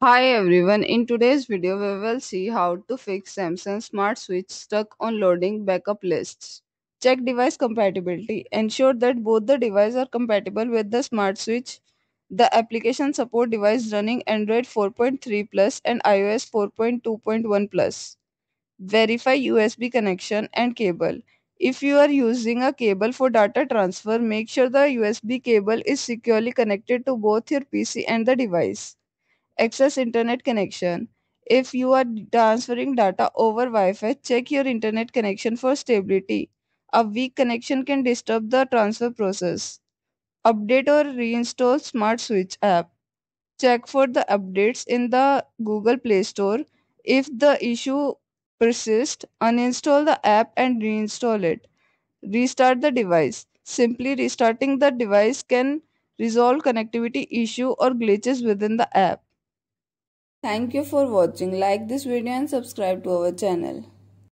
Hi everyone, in today's video we will see how to fix Samsung Smart Switch stuck on loading backup lists. Check device compatibility. Ensure that both the devices are compatible with the Smart Switch. The application support device running Android 4.3 Plus and iOS 4.2.1 Plus. Verify USB connection and cable. If you are using a cable for data transfer, make sure the USB cable is securely connected to both your PC and the device access internet connection. If you are transferring data over Wi Fi, check your internet connection for stability. A weak connection can disturb the transfer process. Update or reinstall Smart Switch app. Check for the updates in the Google Play Store. If the issue persists, uninstall the app and reinstall it. Restart the device. Simply restarting the device can resolve connectivity issue or glitches within the app. Thank you for watching. Like this video and subscribe to our channel.